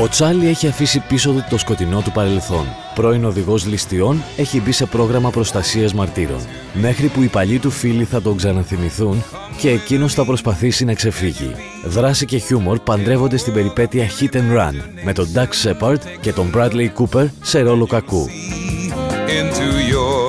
Ο Τσάλι έχει αφήσει πίσω του το σκοτεινό του παρελθόν. Πρώην οδηγός ληστείων έχει μπει σε πρόγραμμα προστασίας μαρτύρων. Μέχρι που οι παλιοί του φίλοι θα τον ξαναθυμηθούν και εκείνος θα προσπαθήσει να ξεφύγει. Δράση και χιούμορ παντρεύονται στην περιπέτεια Hit and Run με τον Doug Shepard και τον Bradley Cooper σε ρόλο κακού. into your